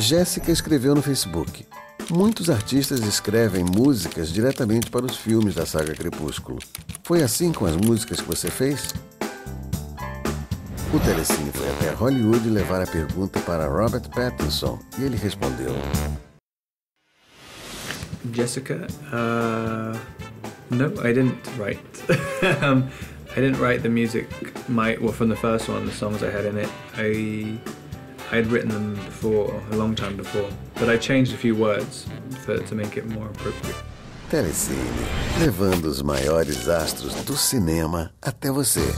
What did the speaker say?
Jéssica escreveu no Facebook: Muitos artistas escrevem músicas diretamente para os filmes da saga Crepúsculo. Foi assim com as músicas que você fez? O Telecine foi até Hollywood levar a pergunta para Robert Pattinson e ele respondeu: Jessica, uh, no, I didn't write. um, I didn't write the music. My well, from the first one, the songs I had in it, I I had written them before, a long time before, but I changed a few words for, to make it more appropriate. Telecine, levando os maiores astros do cinema até você.